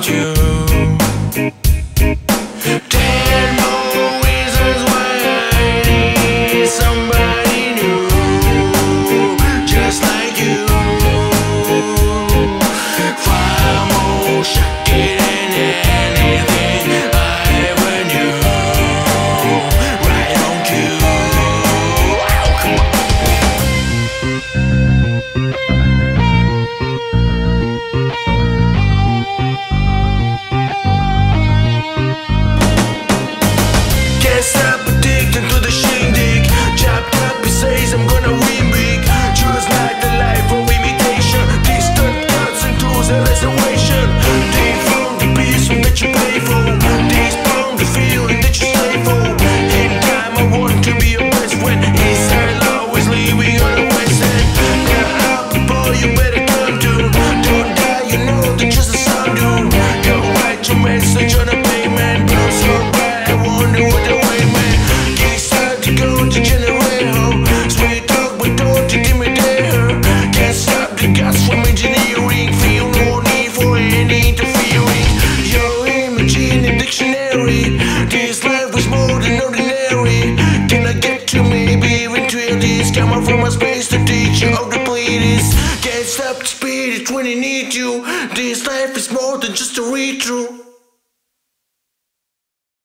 without you. This life is more than ordinary. Can I get to maybe even this? Coming from a space to teach you how to play this. Can't stop the spirit when I need you. This life is more than just a ritual.